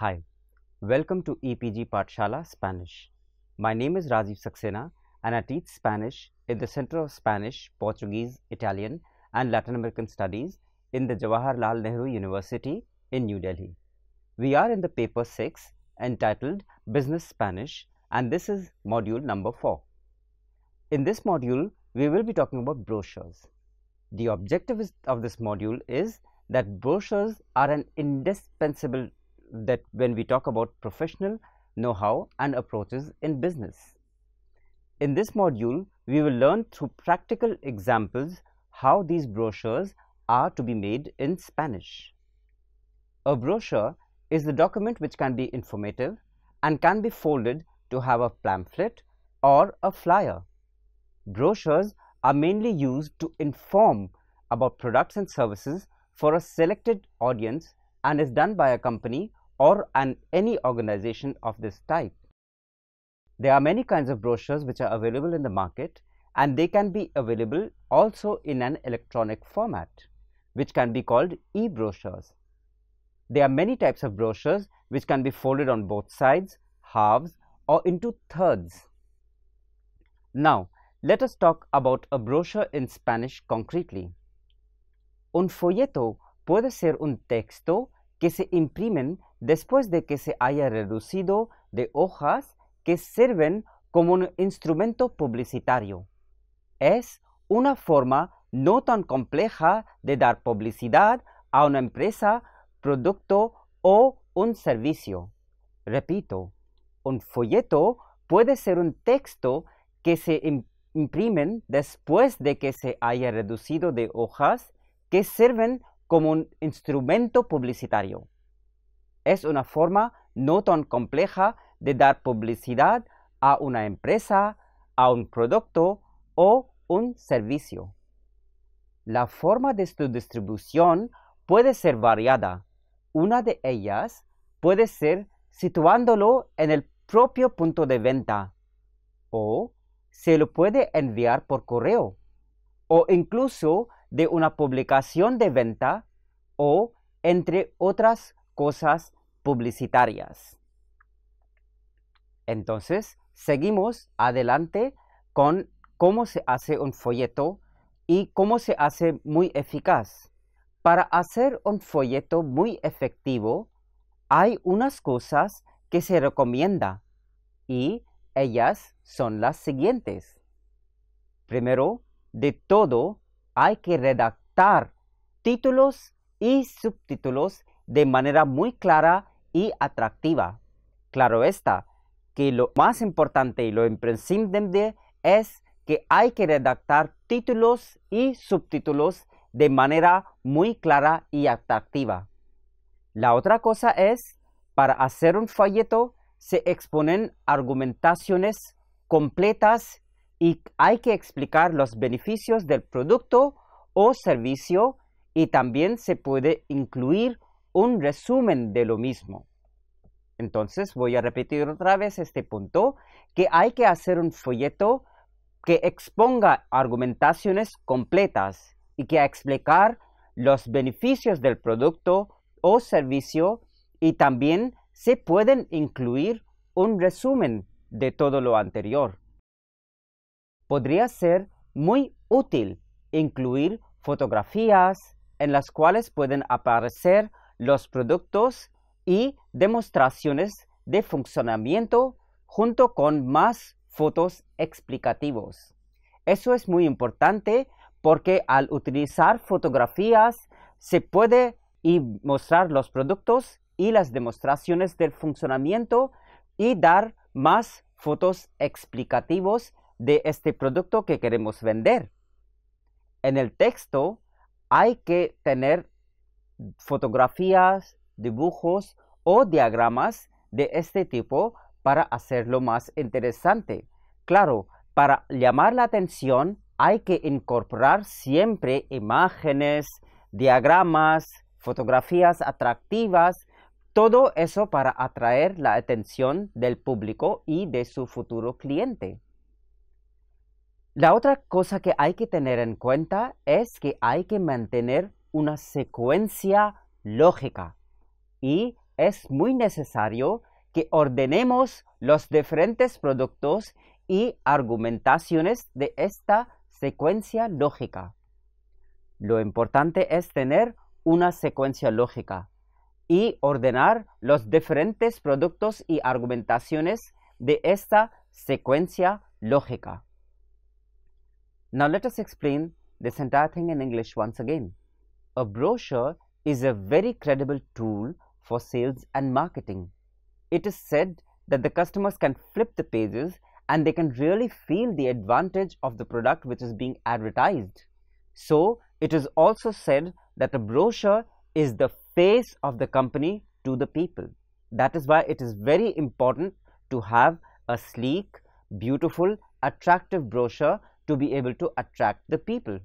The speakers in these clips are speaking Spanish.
Hi, welcome to EPG Pathshala Spanish. My name is Rajiv Saxena and I teach Spanish in the Center of Spanish, Portuguese, Italian and Latin American Studies in the Jawaharlal Nehru University in New Delhi. We are in the paper 6 entitled Business Spanish and this is module number 4. In this module, we will be talking about brochures. The objective of this module is that brochures are an indispensable that when we talk about professional know-how and approaches in business. In this module, we will learn through practical examples how these brochures are to be made in Spanish. A brochure is the document which can be informative and can be folded to have a pamphlet or a flyer. Brochures are mainly used to inform about products and services for a selected audience and is done by a company or an any organization of this type. There are many kinds of brochures which are available in the market and they can be available also in an electronic format which can be called e-brochures. There are many types of brochures which can be folded on both sides, halves or into thirds. Now, let us talk about a brochure in Spanish concretely. Un folleto puede ser un texto que se imprimen después de que se haya reducido de hojas que sirven como un instrumento publicitario. Es una forma no tan compleja de dar publicidad a una empresa, producto o un servicio. Repito, un folleto puede ser un texto que se imprimen después de que se haya reducido de hojas que sirven como un instrumento publicitario. Es una forma no tan compleja de dar publicidad a una empresa, a un producto o un servicio. La forma de su distribución puede ser variada. Una de ellas puede ser situándolo en el propio punto de venta o se lo puede enviar por correo o incluso de una publicación de venta o entre otras cosas publicitarias. Entonces, seguimos adelante con cómo se hace un folleto y cómo se hace muy eficaz. Para hacer un folleto muy efectivo, hay unas cosas que se recomienda y ellas son las siguientes. Primero de todo, hay que redactar títulos y subtítulos de manera muy clara y atractiva. Claro está que lo más importante y lo imprescindible es que hay que redactar títulos y subtítulos de manera muy clara y atractiva. La otra cosa es, para hacer un folleto se exponen argumentaciones completas y hay que explicar los beneficios del producto o servicio y también se puede incluir un resumen de lo mismo. Entonces voy a repetir otra vez este punto, que hay que hacer un folleto que exponga argumentaciones completas y que explicar los beneficios del producto o servicio y también se pueden incluir un resumen de todo lo anterior. Podría ser muy útil incluir fotografías en las cuales pueden aparecer los productos y demostraciones de funcionamiento junto con más fotos explicativos. Eso es muy importante porque al utilizar fotografías se puede mostrar los productos y las demostraciones del funcionamiento y dar más fotos explicativos de este producto que queremos vender. En el texto hay que tener fotografías, dibujos o diagramas de este tipo para hacerlo más interesante. Claro, para llamar la atención hay que incorporar siempre imágenes, diagramas, fotografías atractivas, todo eso para atraer la atención del público y de su futuro cliente. La otra cosa que hay que tener en cuenta es que hay que mantener una secuencia lógica y es muy necesario que ordenemos los diferentes productos y argumentaciones de esta secuencia lógica. Lo importante es tener una secuencia lógica y ordenar los diferentes productos y argumentaciones de esta secuencia lógica. Now let us explain this entire thing in English once again. A brochure is a very credible tool for sales and marketing. It is said that the customers can flip the pages and they can really feel the advantage of the product which is being advertised. So, it is also said that a brochure is the face of the company to the people. That is why it is very important to have a sleek, beautiful, attractive brochure to be able to attract the people.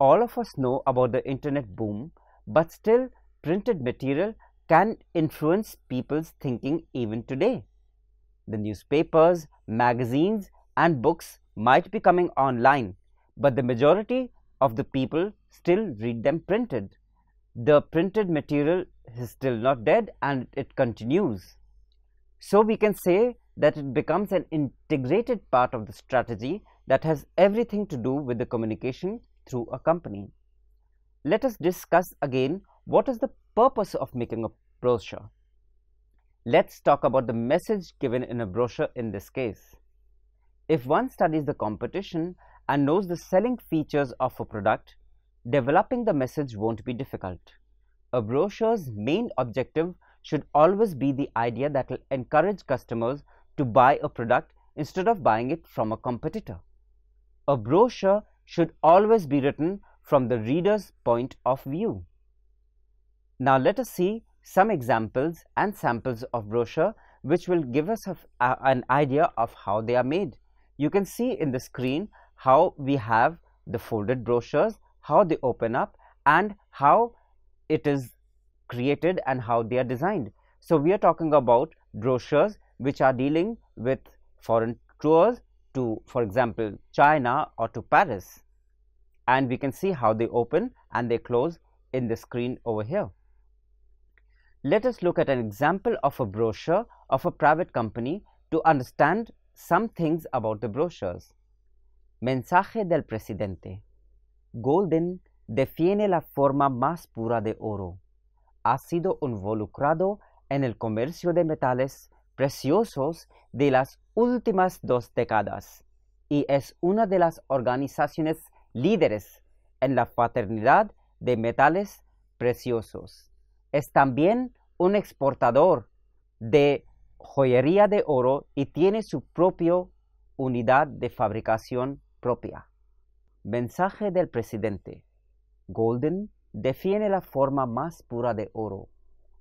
All of us know about the internet boom, but still printed material can influence people's thinking even today. The newspapers, magazines and books might be coming online, but the majority of the people still read them printed. The printed material is still not dead and it continues. So we can say that it becomes an integrated part of the strategy that has everything to do with the communication through a company. Let us discuss again what is the purpose of making a brochure. Let's talk about the message given in a brochure in this case. If one studies the competition and knows the selling features of a product, developing the message won't be difficult. A brochure's main objective should always be the idea that will encourage customers to buy a product instead of buying it from a competitor. A brochure should always be written from the reader's point of view. Now let us see some examples and samples of brochure which will give us a, a, uh, an idea of how they are made. You can see in the screen how we have the folded brochures, how they open up and how it is created and how they are designed. So, we are talking about brochures which are dealing with foreign tours to for example, China or to Paris and we can see how they open and they close in the screen over here. Let us look at an example of a brochure of a private company to understand some things about the brochures. Mensaje del presidente. Golden defiende la forma más pura de oro. Ha sido involucrado en el comercio de metales preciosos de las últimas dos décadas y es una de las organizaciones líderes en la fraternidad de metales preciosos es también un exportador de joyería de oro y tiene su propia unidad de fabricación propia. Mensaje del presidente. Golden defiende la forma más pura de oro.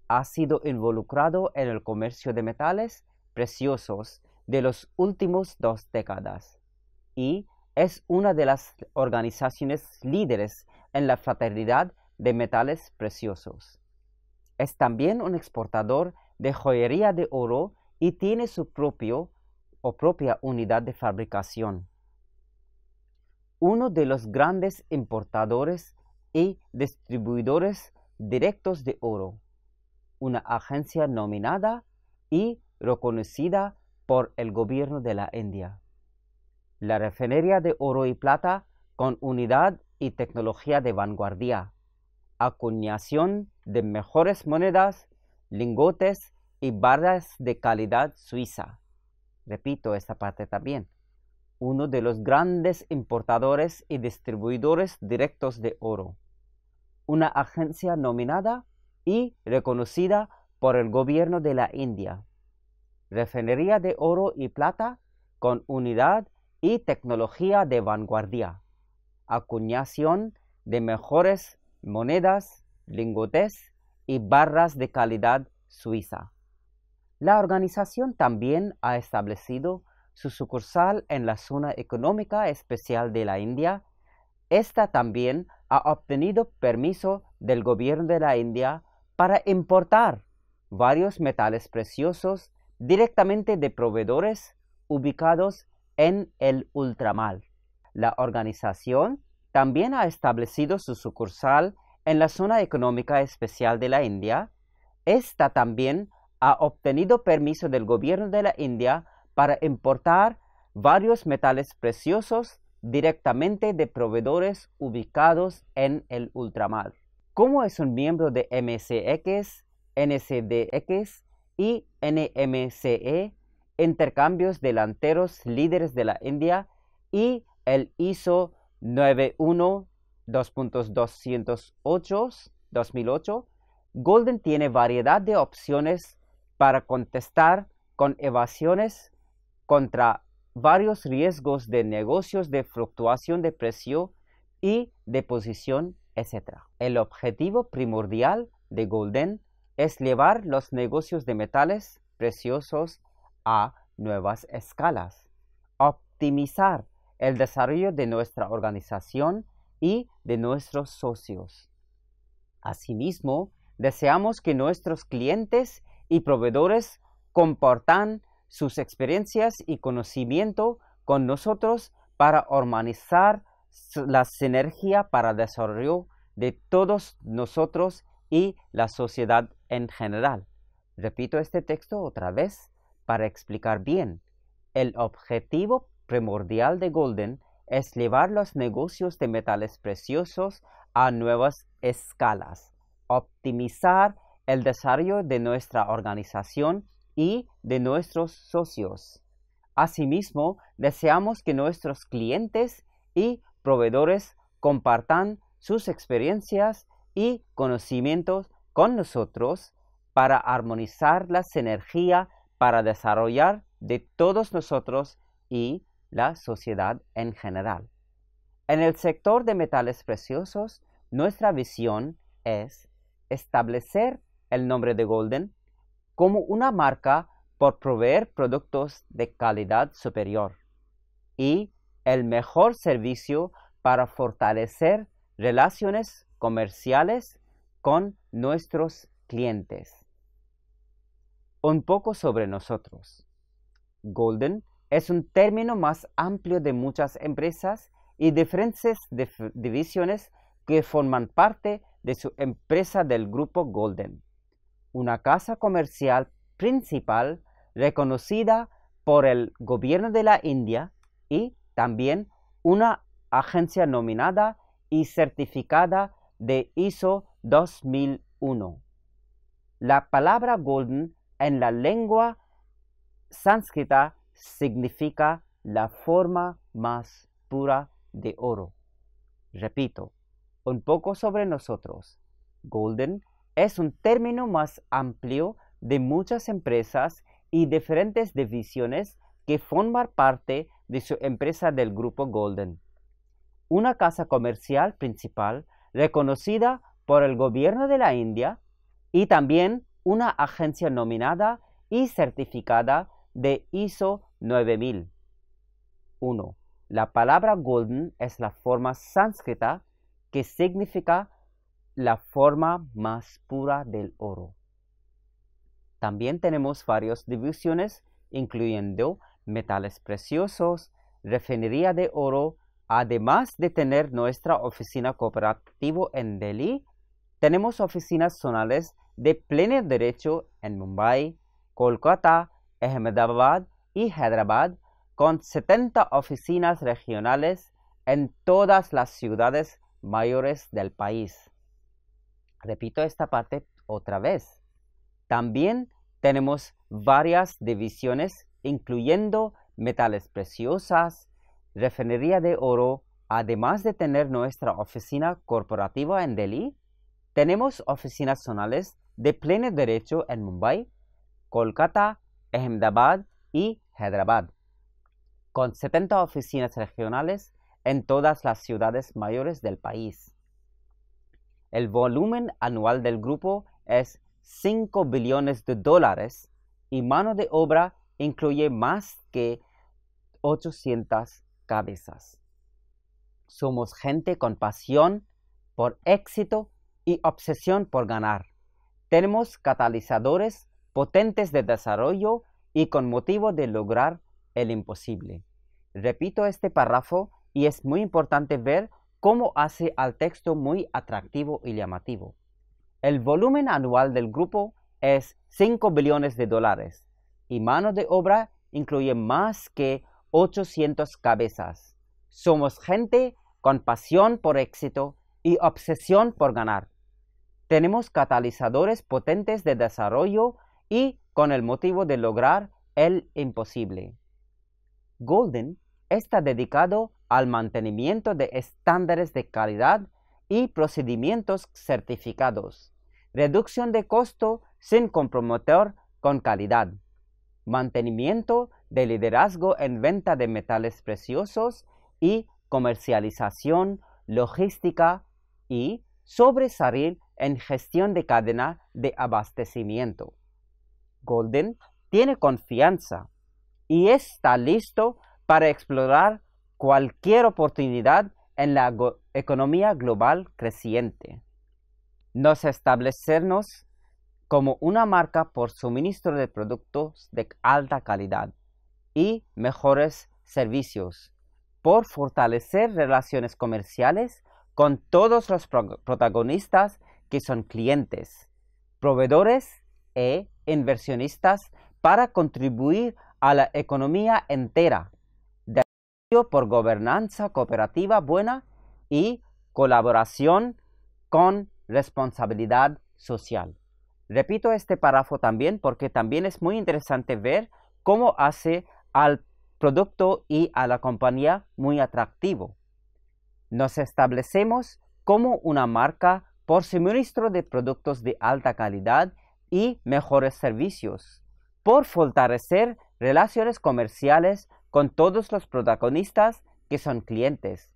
Ha sido involucrado en el comercio de metales preciosos de los últimos dos décadas y es una de las organizaciones líderes en la fraternidad de metales preciosos. Es también un exportador de joyería de oro y tiene su propio o propia unidad de fabricación. Uno de los grandes importadores y distribuidores directos de oro, una agencia nominada y reconocida por el gobierno de la India. La refinería de oro y plata con unidad y tecnología de vanguardia acuñación de mejores monedas, lingotes y barras de calidad suiza. Repito esta parte también. Uno de los grandes importadores y distribuidores directos de oro. Una agencia nominada y reconocida por el gobierno de la India. Refinería de oro y plata con unidad y tecnología de vanguardia. Acuñación de mejores monedas, lingotes y barras de calidad suiza. La organización también ha establecido su sucursal en la zona económica especial de la India. Esta también ha obtenido permiso del gobierno de la India para importar varios metales preciosos directamente de proveedores ubicados en el ultramar. La organización también ha establecido su sucursal en la zona económica especial de la India. esta también ha obtenido permiso del gobierno de la India para importar varios metales preciosos directamente de proveedores ubicados en el ultramar. Como es un miembro de MCX, NCDX y NMCE, intercambios delanteros líderes de la India y el ISO 91.2.208 Golden tiene variedad de opciones para contestar con evasiones contra varios riesgos de negocios de fluctuación de precio y de posición, etc. El objetivo primordial de Golden es llevar los negocios de metales preciosos a nuevas escalas, optimizar el desarrollo de nuestra organización y de nuestros socios. Asimismo, deseamos que nuestros clientes y proveedores comportan sus experiencias y conocimiento con nosotros para organizar la sinergia para el desarrollo de todos nosotros y la sociedad en general. Repito este texto otra vez para explicar bien. El objetivo primordial de Golden es llevar los negocios de metales preciosos a nuevas escalas, optimizar el desarrollo de nuestra organización y de nuestros socios. Asimismo, deseamos que nuestros clientes y proveedores compartan sus experiencias y conocimientos con nosotros para armonizar la sinergia para desarrollar de todos nosotros y la sociedad en general. En el sector de metales preciosos, nuestra visión es establecer el nombre de Golden como una marca por proveer productos de calidad superior y el mejor servicio para fortalecer relaciones comerciales con nuestros clientes. Un poco sobre nosotros. Golden es un término más amplio de muchas empresas y diferentes divisiones que forman parte de su empresa del grupo Golden, una casa comercial principal reconocida por el gobierno de la India y también una agencia nominada y certificada de ISO 2001. La palabra golden en la lengua sánscrita significa la forma más pura de oro. Repito, un poco sobre nosotros. Golden es un término más amplio de muchas empresas y diferentes divisiones que forman parte de su empresa del grupo Golden. Una casa comercial principal reconocida por el gobierno de la India y también una agencia nominada y certificada de ISO 9000. 1. La palabra golden es la forma sánscrita que significa la forma más pura del oro. También tenemos varias divisiones, incluyendo metales preciosos, refinería de oro, además de tener nuestra oficina cooperativa en Delhi, tenemos oficinas zonales de pleno derecho en Mumbai, Kolkata, Ahmedabad y Hyderabad, con 70 oficinas regionales en todas las ciudades mayores del país. Repito esta parte otra vez. También tenemos varias divisiones, incluyendo metales preciosas, refinería de oro, además de tener nuestra oficina corporativa en Delhi, tenemos oficinas zonales de pleno derecho en Mumbai, Kolkata, Ahmedabad y Hyderabad, con 70 oficinas regionales en todas las ciudades mayores del país. El volumen anual del grupo es 5 billones de dólares y mano de obra incluye más que 800 cabezas. Somos gente con pasión por éxito y obsesión por ganar. Tenemos catalizadores potentes de desarrollo y con motivo de lograr el imposible. Repito este párrafo y es muy importante ver cómo hace al texto muy atractivo y llamativo. El volumen anual del grupo es 5 billones de dólares y mano de obra incluye más que 800 cabezas. Somos gente con pasión por éxito y obsesión por ganar. Tenemos catalizadores potentes de desarrollo y con el motivo de lograr el imposible. Golden está dedicado al mantenimiento de estándares de calidad y procedimientos certificados, reducción de costo sin comprometer con calidad, mantenimiento de liderazgo en venta de metales preciosos y comercialización, logística y sobresalir en gestión de cadena de abastecimiento. Golden tiene confianza y está listo para explorar cualquier oportunidad en la economía global creciente. Nos establecernos como una marca por suministro de productos de alta calidad y mejores servicios, por fortalecer relaciones comerciales con todos los protagonistas que son clientes, proveedores e inversionistas para contribuir a la economía entera, de por gobernanza cooperativa buena y colaboración con responsabilidad social. Repito este párrafo también porque también es muy interesante ver cómo hace al producto y a la compañía muy atractivo. Nos establecemos como una marca por suministro de productos de alta calidad y mejores servicios, por fortalecer relaciones comerciales con todos los protagonistas que son clientes,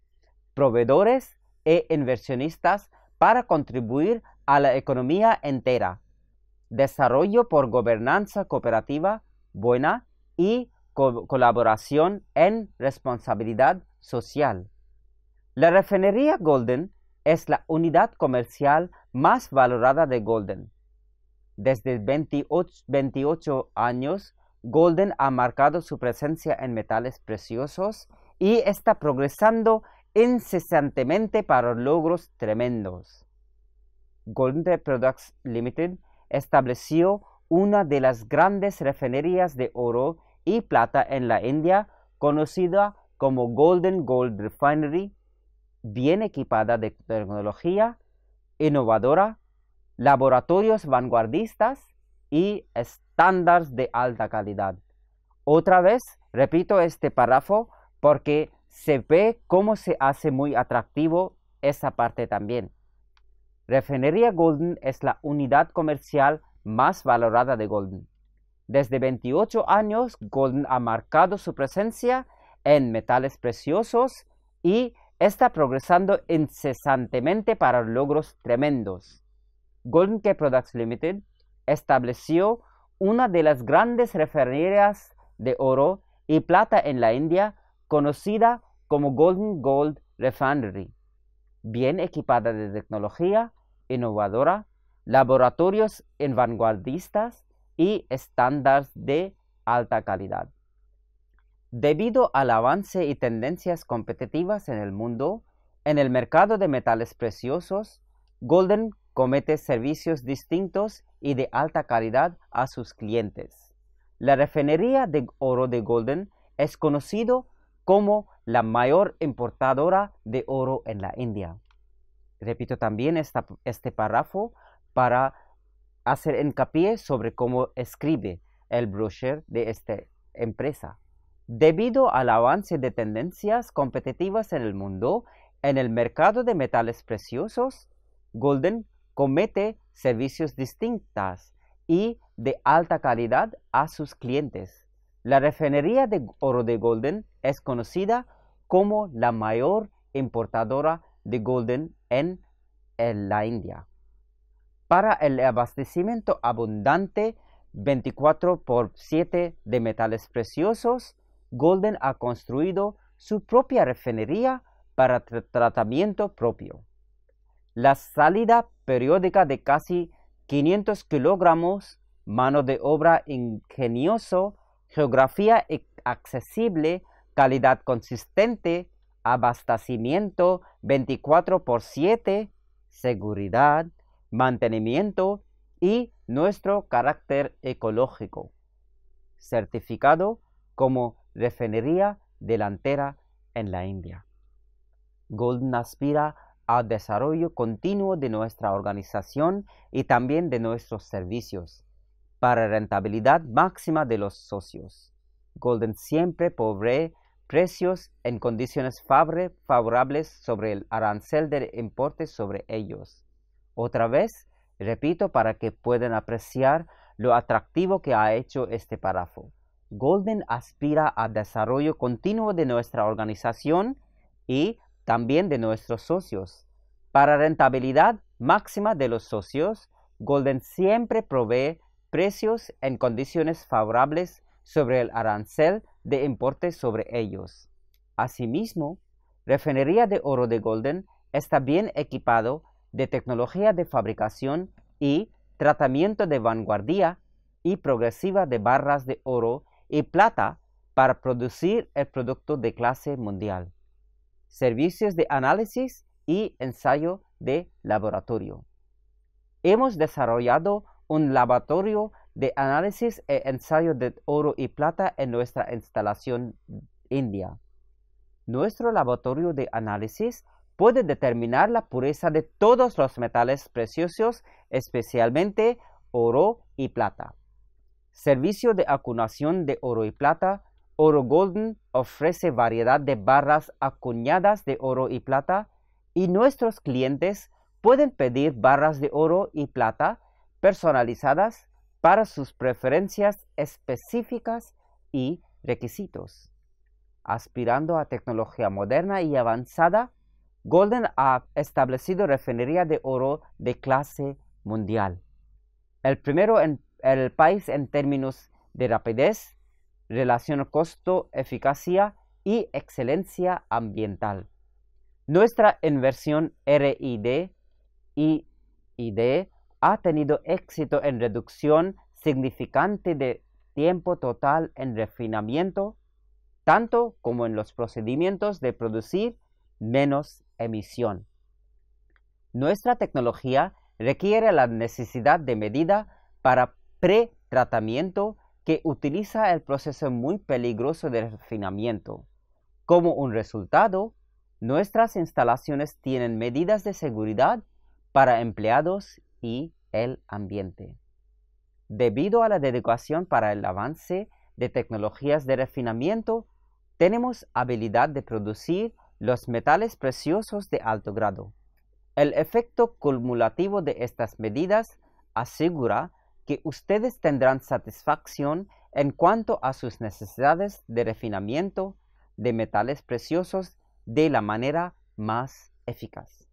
proveedores e inversionistas para contribuir a la economía entera, desarrollo por gobernanza cooperativa buena y colaboración en responsabilidad social. La refinería Golden es la unidad comercial más valorada de Golden. Desde 28, 28 años, Golden ha marcado su presencia en metales preciosos y está progresando incesantemente para logros tremendos. Golden Products Limited estableció una de las grandes refinerías de oro y plata en la India, conocida como Golden Gold Refinery, bien equipada de tecnología innovadora, laboratorios vanguardistas y estándares de alta calidad. Otra vez repito este párrafo porque se ve cómo se hace muy atractivo esa parte también. Refinería Golden es la unidad comercial más valorada de Golden. Desde 28 años, Golden ha marcado su presencia en metales preciosos y está progresando incesantemente para logros tremendos. Golden Key Products Limited estableció una de las grandes refinerías de oro y plata en la India, conocida como Golden Gold Refinery bien equipada de tecnología innovadora, laboratorios en vanguardistas y estándares de alta calidad. Debido al avance y tendencias competitivas en el mundo, en el mercado de metales preciosos, Golden comete servicios distintos y de alta calidad a sus clientes. La refinería de oro de Golden es conocido como la mayor importadora de oro en la India. Repito también este párrafo para hacer hincapié sobre cómo escribe el brochure de esta empresa. Debido al avance de tendencias competitivas en el mundo, en el mercado de metales preciosos, Golden comete servicios distintos y de alta calidad a sus clientes. La refinería de oro de Golden es conocida como la mayor importadora de Golden en, la India. Para el abastecimiento abundante 24 por 7 de metales preciosos, Golden ha construido su propia refinería para tratamiento propio. La salida periódica de casi 500 kilogramos, mano de obra ingenioso, geografía accesible, calidad consistente, abastecimiento 24 por 7, seguridad, mantenimiento y nuestro carácter ecológico, certificado como refinería delantera en la India. Golden aspira al desarrollo continuo de nuestra organización y también de nuestros servicios, para rentabilidad máxima de los socios. Golden siempre provee precios en condiciones favorables sobre el arancel de importe sobre ellos. Otra vez, repito para que puedan apreciar lo atractivo que ha hecho este párrafo. Golden aspira al desarrollo continuo de nuestra organización y también de nuestros socios. Para rentabilidad máxima de los socios, Golden siempre provee precios en condiciones favorables sobre el arancel de importe sobre ellos. Asimismo, Refinería de Oro de Golden está bien equipado de tecnología de fabricación y tratamiento de vanguardia y progresiva de barras de oro y plata para producir el producto de clase mundial. Servicios de análisis y ensayo de laboratorio. Hemos desarrollado un laboratorio de análisis e ensayo de oro y plata en nuestra instalación india. Nuestro laboratorio de análisis puede determinar la pureza de todos los metales preciosos, especialmente oro y plata. Servicio de acuñación de oro y plata. Oro Golden ofrece variedad de barras acuñadas de oro y plata y nuestros clientes pueden pedir barras de oro y plata personalizadas para sus preferencias específicas y requisitos. Aspirando a tecnología moderna y avanzada, Golden ha establecido refinería de oro de clase mundial. El primero en el país en términos de rapidez, relación costo-eficacia y excelencia ambiental. Nuestra inversión RID ID ha tenido éxito en reducción significante de tiempo total en refinamiento, tanto como en los procedimientos de producir menos emisión. Nuestra tecnología requiere la necesidad de medida para pre-tratamiento que utiliza el proceso muy peligroso de refinamiento. Como un resultado, nuestras instalaciones tienen medidas de seguridad para empleados y el ambiente. Debido a la dedicación para el avance de tecnologías de refinamiento, tenemos habilidad de producir los metales preciosos de alto grado. El efecto cumulativo de estas medidas asegura que ustedes tendrán satisfacción en cuanto a sus necesidades de refinamiento de metales preciosos de la manera más eficaz.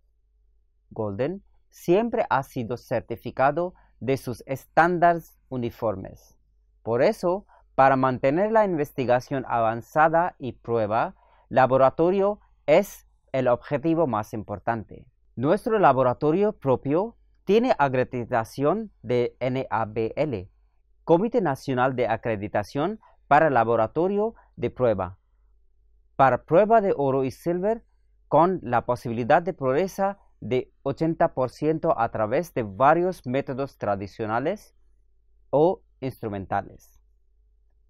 Golden siempre ha sido certificado de sus estándares uniformes. Por eso, para mantener la investigación avanzada y prueba, laboratorio es el objetivo más importante. Nuestro laboratorio propio tiene acreditación de NABL, Comité Nacional de Acreditación para Laboratorio de Prueba, para prueba de oro y silver con la posibilidad de pureza de 80% a través de varios métodos tradicionales o instrumentales.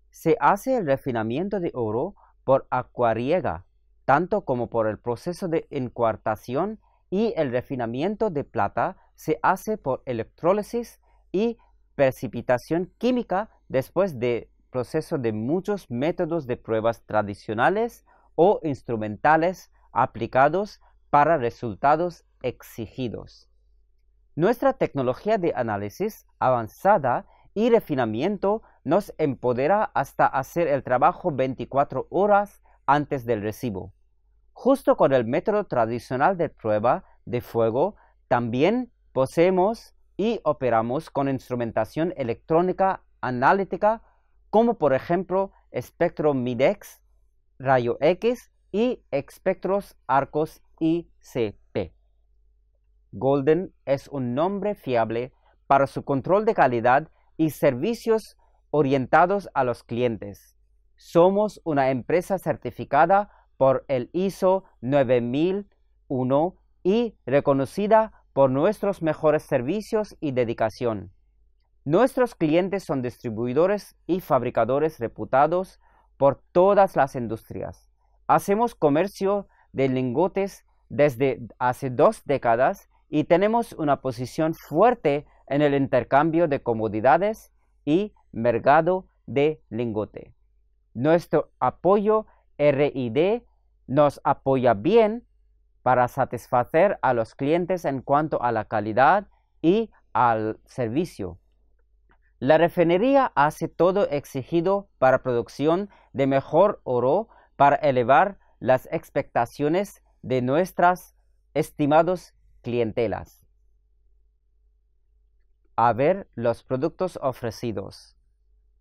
Se hace el refinamiento de oro por acuariega tanto como por el proceso de encuartación y el refinamiento de plata se hace por electrólisis y precipitación química después de proceso de muchos métodos de pruebas tradicionales o instrumentales aplicados para resultados exigidos. Nuestra tecnología de análisis avanzada y refinamiento nos empodera hasta hacer el trabajo 24 horas antes del recibo. Justo con el método tradicional de prueba de fuego, también poseemos y operamos con instrumentación electrónica analítica, como por ejemplo espectro MIDEX, rayo X y espectros arcos ICP. Golden es un nombre fiable para su control de calidad y servicios orientados a los clientes. Somos una empresa certificada por el ISO 9001 y reconocida por nuestros mejores servicios y dedicación. Nuestros clientes son distribuidores y fabricadores reputados por todas las industrias. Hacemos comercio de lingotes desde hace dos décadas y tenemos una posición fuerte en el intercambio de comodidades y mercado de lingote. Nuestro apoyo RID nos apoya bien para satisfacer a los clientes en cuanto a la calidad y al servicio. La refinería hace todo exigido para producción de mejor oro para elevar las expectaciones de nuestras estimados clientelas. A ver los productos ofrecidos.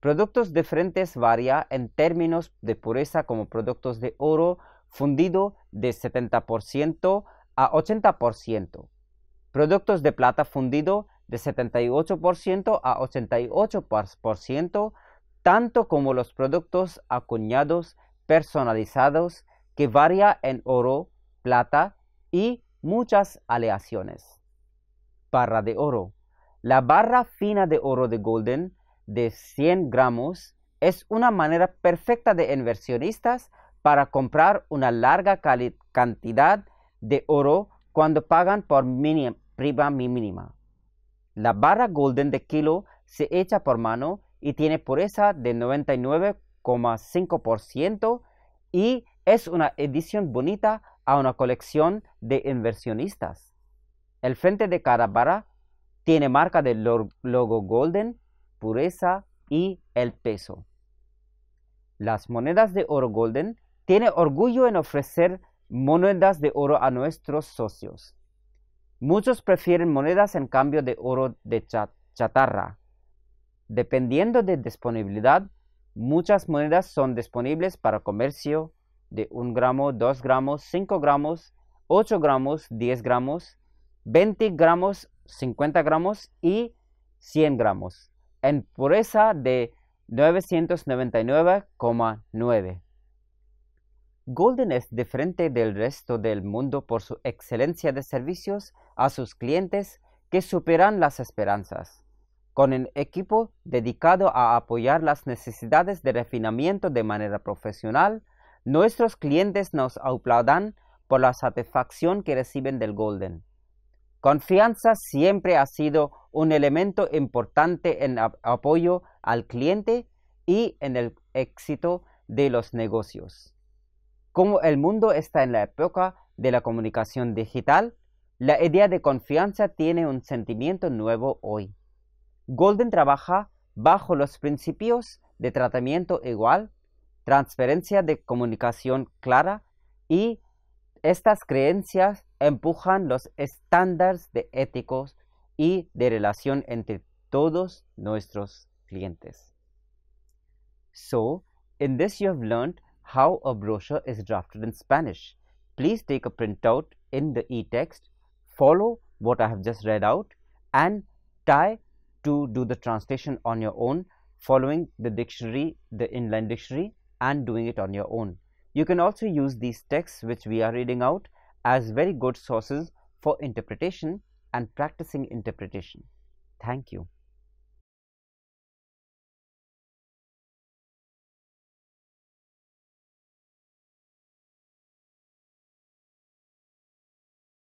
Productos diferentes varía en términos de pureza como productos de oro fundido de 70% a 80%. Productos de plata fundido de 78% a 88%, tanto como los productos acuñados personalizados que varía en oro, plata y muchas aleaciones. Barra de oro. La barra fina de oro de Golden de 100 gramos es una manera perfecta de inversionistas para comprar una larga cantidad de oro cuando pagan por prima mínima. La barra golden de kilo se echa por mano y tiene pureza de 99,5% y es una edición bonita a una colección de inversionistas. El frente de cada barra tiene marca del logo golden pureza y el peso. Las monedas de oro golden tiene orgullo en ofrecer monedas de oro a nuestros socios. Muchos prefieren monedas en cambio de oro de chatarra. Dependiendo de disponibilidad, muchas monedas son disponibles para comercio de 1 gramo, 2 gramos, 5 gramos, 8 gramos, 10 gramos, 20 gramos, 50 gramos y 100 gramos en pureza de 999,9. Golden es diferente del resto del mundo por su excelencia de servicios a sus clientes que superan las esperanzas. Con un equipo dedicado a apoyar las necesidades de refinamiento de manera profesional, nuestros clientes nos aplaudan por la satisfacción que reciben del Golden. Confianza siempre ha sido un elemento importante en apoyo al cliente y en el éxito de los negocios. Como el mundo está en la época de la comunicación digital, la idea de confianza tiene un sentimiento nuevo hoy. Golden trabaja bajo los principios de tratamiento igual, transferencia de comunicación clara y estas creencias empujan los estándares de éticos y de relación entre todos nuestros clientes. So, in this you have learned how a brochure is drafted in Spanish. Please take a printout in the e-text, follow what I have just read out and try to do the translation on your own following the dictionary, the inline dictionary and doing it on your own. You can also use these texts which we are reading out as very good sources for interpretation and practicing interpretation. Thank you.